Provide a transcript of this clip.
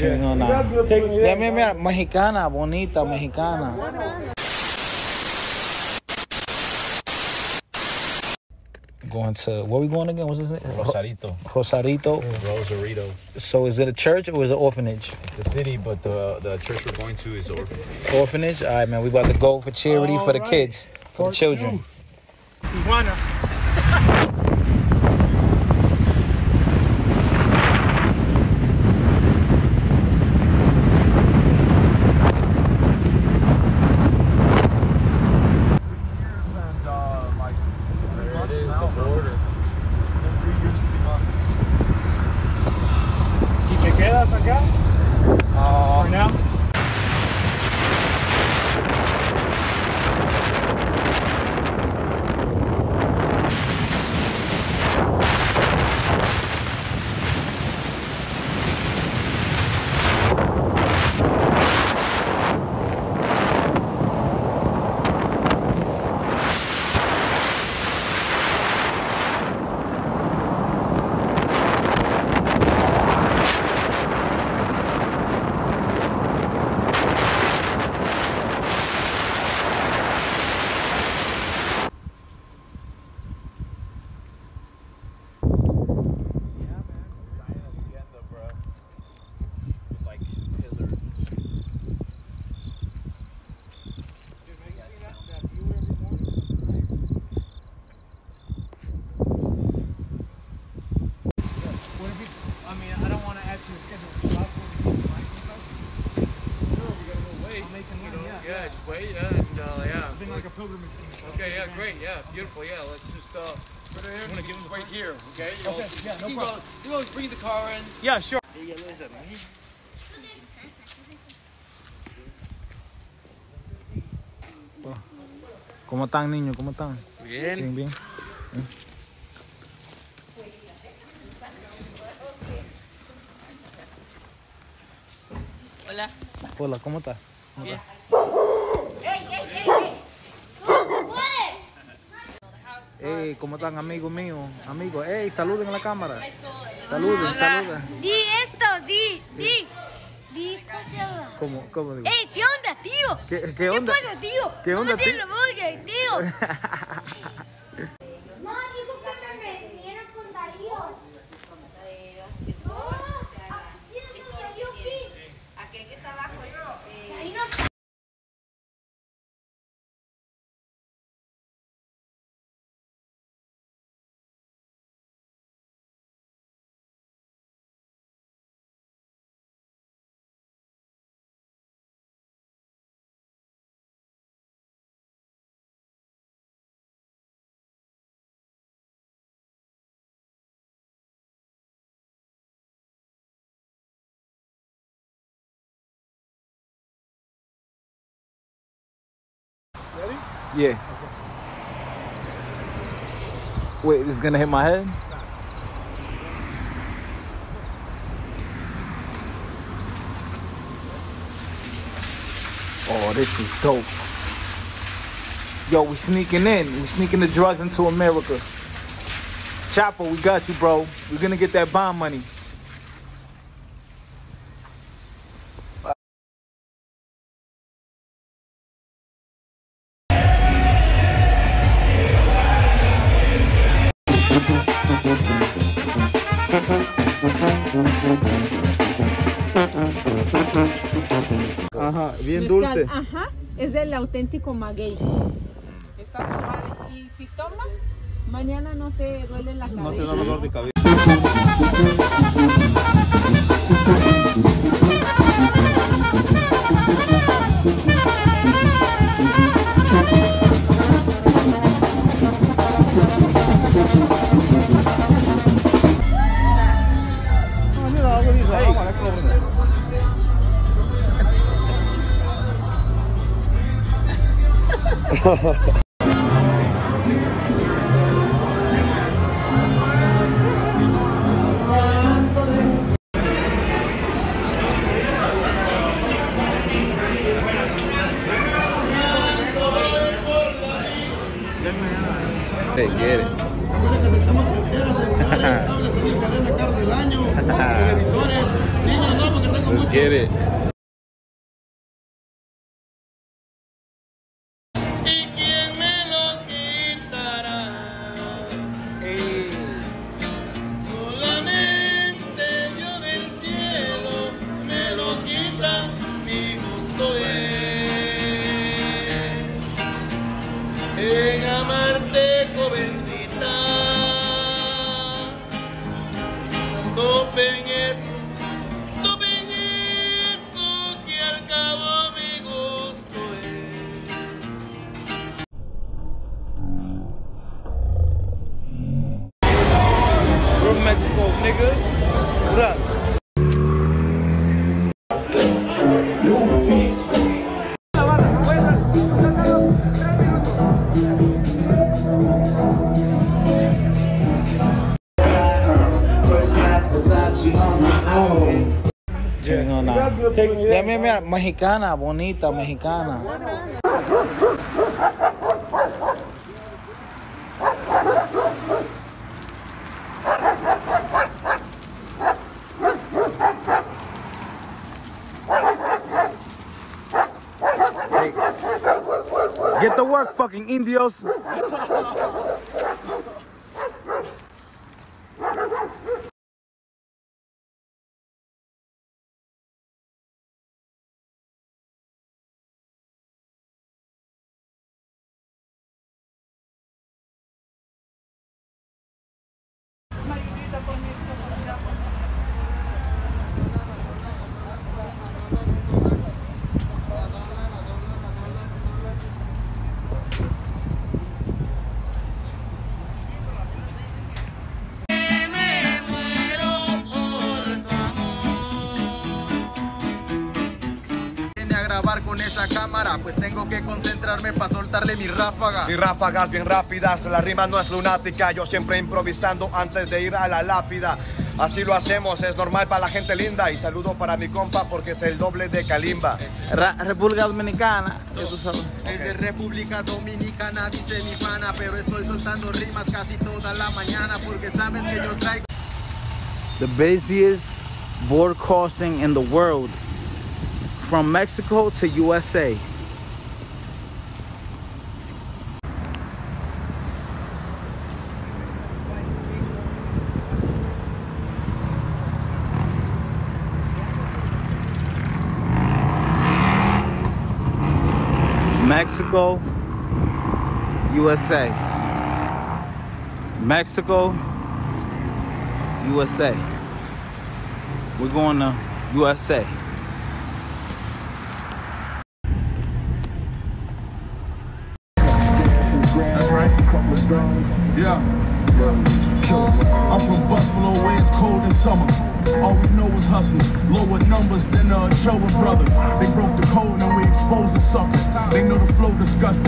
Chingona. Ya, mira, mira, mexicana, bonita, mexicana. Going to where we going again? What's his name? Rosarito. Rosarito. Rosarito. So is it a church or is it an orphanage? It's a city, but the the church we're going to is orphanage. Orphanage. All right, man. We about to go for charity for the All right. kids, for the children. Tijuana. And uh, like there it is, the border. ¿Y te quedas acá? Uh, For now? I mean, I don't want to add to your schedule. If you last one, you can write some stuff. Sure, we gotta go wait. I'm making one, yeah. Yeah, just wait, yeah, and uh, yeah. It's been like a pilgrimage. thing. Okay, yeah, great, yeah, beautiful, yeah. Let's just uh, put it in. wanna give just him the wait here, okay? You Okay, know, yeah, no you problem. Know, you always bring the car in. Yeah, sure. ¿Cómo están, niños? ¿Cómo están? Bien. Bien, bien. Hola. Hola, ¿cómo estás? ¿Cómo Bien. estás? Hey, Ey, ¿cómo están, amigos míos? Amigos, ey, saluden a la cámara. Saluden, saluden. Di esto, di, di. Di, ¿cómo se llama? ¿Cómo, cómo digo? ¡Ey, qué onda, tío! ¿Qué, qué onda? pasa, tío? ¿Qué onda, ¿Cómo tiene tío? tío? Yeah. Wait, this is gonna hit my head? Oh, this is dope. Yo, we sneaking in. We sneaking the drugs into America. Chopper, we got you, bro. We're gonna get that bond money. Ajá, bien Mezcal, Ajá, es del auténtico maguey. Está. Y si tomas, mañana no te duele la cabeza. No te da dolor de cabeza. Quiere? Televisores, niños mucho. quiere? Chingona. Ya, mira, mira, mexicana, bonita, mexicana. Get to work, fucking indios. Grabar con esa cámara, pues tengo que concentrarme para soltarle mi ráfaga. Mis ráfagas bien rápidas, la rima no es lunática, yo siempre improvisando antes de ir a la lápida. Así lo hacemos, es normal para la gente linda y saludo para mi compa porque es el doble de Kalimba. Ra- República Dominicana, ya tú sabes. Es de República Dominicana, dice mi pana, pero estoy soltando rimas casi toda la mañana porque sabes que yo traigo... the busiest border crossing in the world from Mexico to USA. Mexico, USA. Mexico, USA. We're going to USA. Yeah. I'm from Buffalo where it's cold in summer. All we know is hustling. Lower numbers than the Ochoa brothers. They broke the code and we exposing suckers. They know the flow disgusting.